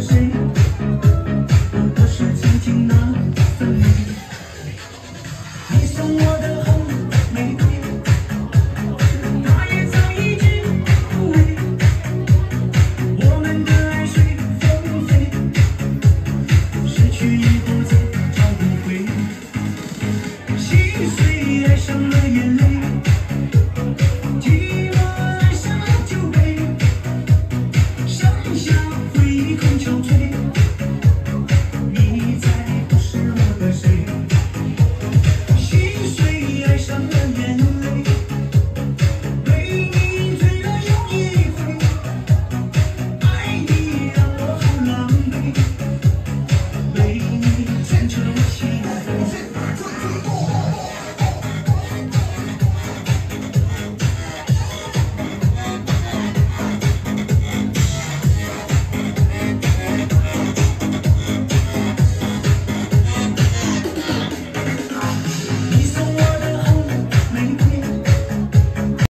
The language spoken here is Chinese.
谁不是曾经那么美你送我的红玫瑰它也曾一起枯萎我们的爱随风飞失去以后再找不回。心碎爱上了眼泪寂寞爱上了酒杯剩下 Khóc.